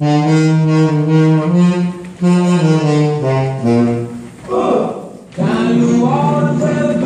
Can you tell the